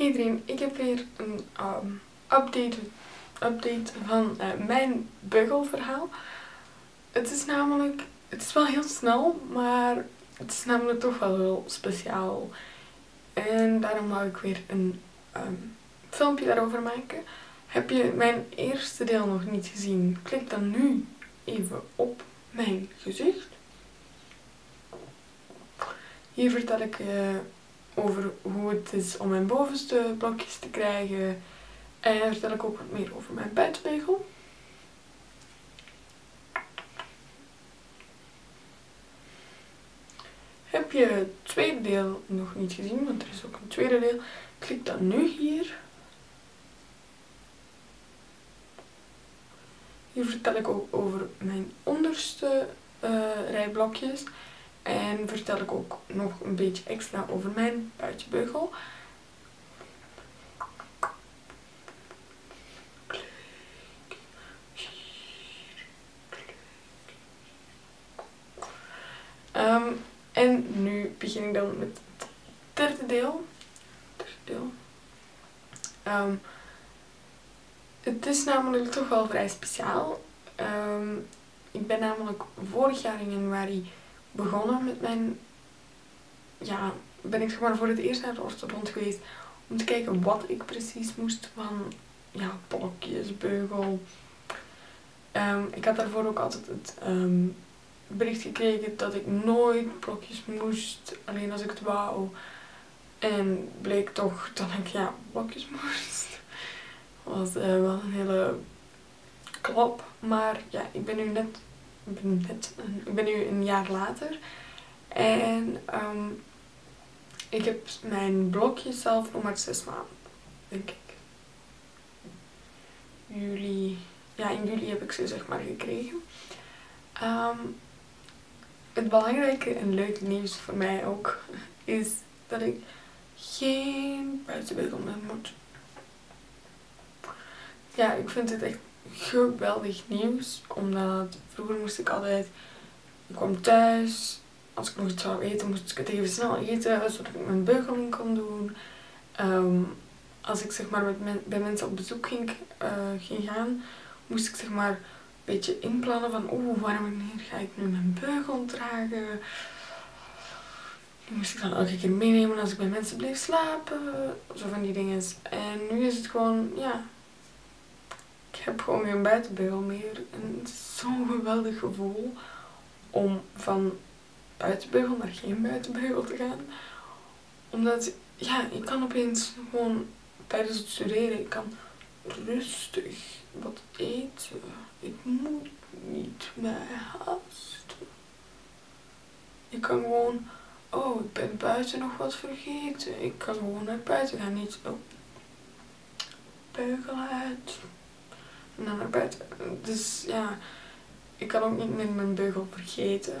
Hey iedereen, ik heb weer een um, update, update van uh, mijn beugelverhaal. Het is namelijk, het is wel heel snel, maar het is namelijk toch wel heel speciaal. En daarom wou ik weer een um, filmpje daarover maken. Heb je mijn eerste deel nog niet gezien? Klik dan nu even op mijn gezicht. Hier vertel ik uh, over het is om mijn bovenste blokjes te krijgen. En vertel ik ook wat meer over mijn buitenbeugel. Heb je het tweede deel nog niet gezien, want er is ook een tweede deel, klik dan nu hier. Hier vertel ik ook over mijn onderste uh, rijblokjes. En vertel ik ook nog een beetje extra over mijn buitenbeugel. Um, en nu begin ik dan met het derde deel. Deel. Um, het is namelijk toch wel vrij speciaal. Um, ik ben namelijk vorig jaar in januari begonnen met mijn, ja, ben ik maar voor het eerst naar de orthodont geweest om te kijken wat ik precies moest van, ja, blokjes, beugel. Um, ik had daarvoor ook altijd het um, bericht gekregen dat ik nooit blokjes moest, alleen als ik het wou. En bleek toch dat ik, ja, blokjes moest. Dat was uh, wel een hele klap, maar ja, ik ben nu net ik ben, nu een jaar later. En um, ik heb mijn blokjes zelf nog maar zes maanden, denk ik. Juli, ja in juli heb ik ze zeg maar gekregen. Um, het belangrijke en leuke nieuws voor mij ook is dat ik geen buitenbeugel meer moet. Ja, ik vind het echt geweldig nieuws. Omdat vroeger moest ik altijd, ik kwam thuis, als ik nog iets zou eten, moest ik het even snel eten, zodat ik mijn beugeling kon doen. Um, als ik zeg maar met bij mensen op bezoek ging, uh, ging gaan, moest ik zeg maar een beetje inplannen van oeh, wanneer ga ik nu mijn beugel dragen. Die moest ik dan elke keer meenemen als ik bij mensen bleef slapen. Zo van die dingen. En nu is het gewoon, ja, ik heb gewoon geen buitenbeugel meer. En het is zo'n geweldig gevoel om van buitenbeugel naar geen buitenbeugel te gaan. Omdat, ja, ik kan opeens gewoon tijdens het studeren, ik kan rustig wat eten. Ik moet niet mij haasten. Ik kan gewoon, oh, ik ben buiten nog wat vergeten. Ik kan gewoon naar buiten gaan, niet, oh, beugel uit naar buiten. Dus ja, ik kan ook niet meer mijn beugel vergeten.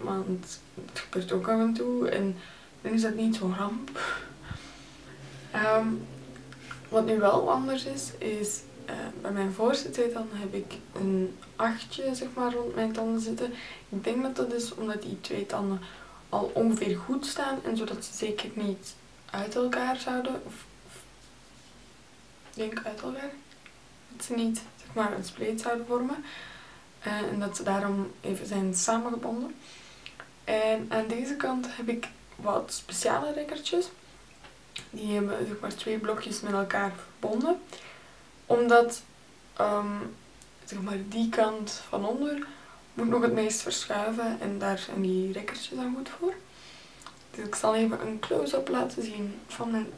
Want het gebeurt ook af en toe. En dan is dat niet zo'n ramp. Um, wat nu wel anders is, is uh, bij mijn voorste tanden heb ik een achtje zeg maar, rond mijn tanden zitten. Ik denk dat dat is omdat die twee tanden al ongeveer goed staan en zodat ze zeker niet uit elkaar zouden. Of, of denk uit elkaar dat ze niet zeg maar, een spleet zouden vormen. Uh, en dat ze daarom even zijn samengebonden. En aan deze kant heb ik wat speciale rekkertjes. Die hebben zeg maar, twee blokjes met elkaar verbonden. Omdat um, zeg maar, die kant van onder moet nog het meest verschuiven. En daar zijn die rekkertjes dan goed voor. Dus ik zal even een close-up laten zien van mijn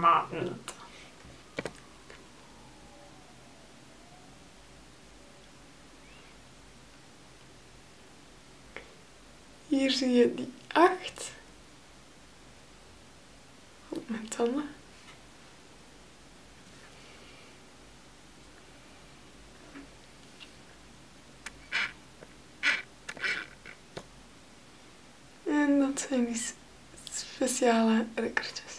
maand. Hier zie je die 8 op mijn tanden. En dat zijn die speciale rekkertjes.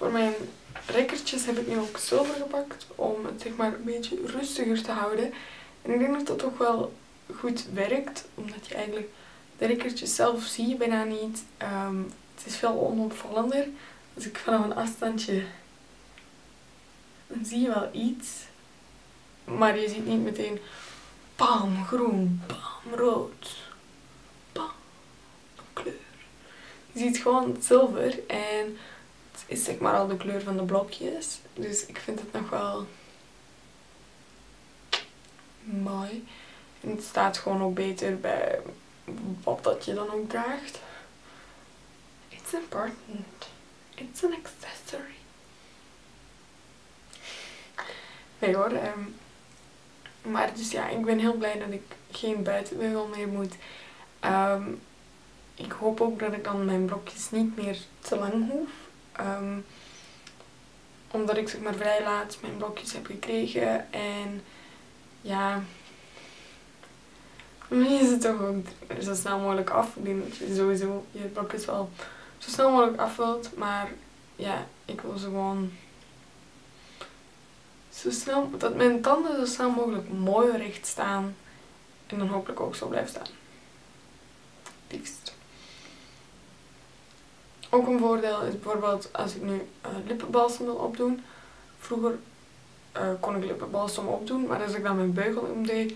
Voor mijn rekkertjes heb ik nu ook zilver gepakt om het zeg maar een beetje rustiger te houden. En ik denk dat dat toch wel goed werkt, omdat je eigenlijk de rekkertjes zelf zie bijna niet. Ehm, het is veel onopvallender. Als ik vanaf een afstandje dan zie je wel iets, maar je ziet niet meteen bam groen, bam rood, bam kleur. Je ziet gewoon zilver en is zeg maar al de kleur van de blokjes. Dus ik vind het nog wel mooi. Het staat gewoon ook beter bij wat dat je dan ook draagt. It's important. It's an accessory. Nee hoor. Um, maar dus ja, ik ben heel blij dat ik geen buitenbeugel meer moet. Um, ik hoop ook dat ik dan mijn blokjes niet meer te lang hoef. Um, omdat ik zeg maar vrij laat mijn blokjes heb gekregen. En ja, nu is het toch ook zo snel mogelijk af. Ik denk dat je sowieso je blokjes wel zo snel mogelijk afvult. Maar ja, ik wil ze gewoon zo snel, dat mijn tanden zo snel mogelijk mooi recht staan. En dan hopelijk ook zo blijven staan. Ook een voordeel is bijvoorbeeld als ik nu uh, lippenbalsem wil opdoen. Vroeger uh, kon ik lippenbalsem opdoen, maar als ik dan mijn beugel omdeed,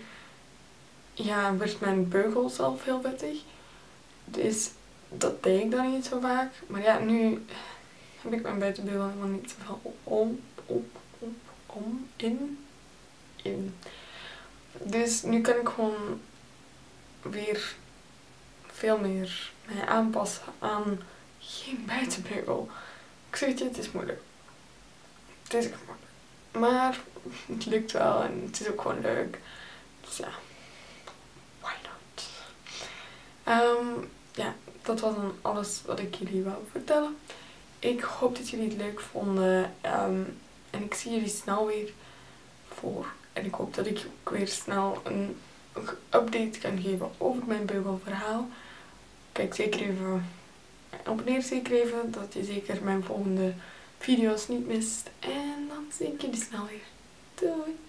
ja, werd mijn beugel zelf heel vettig. Dus dat deed ik dan niet zo vaak. Maar ja, nu heb ik mijn buitenbeugel helemaal niet zoveel om, op, op, om, in, in. Dus nu kan ik gewoon weer veel meer mij aanpassen aan geen buitenbeugel. Ik zeg je, het is moeilijk. Het is echt moeilijk. Maar het lukt wel en het is ook gewoon leuk. Dus ja, why not? Um, ja, dat was dan alles wat ik jullie wou vertellen. Ik hoop dat jullie het leuk vonden. Um, en ik zie jullie snel weer voor. En ik hoop dat ik ook weer snel een update kan geven over mijn beugelverhaal. Kijk zeker even, abonneer zeker even, dat je zeker mijn volgende video's niet mist. En dan zie ik jullie snel weer. Doei!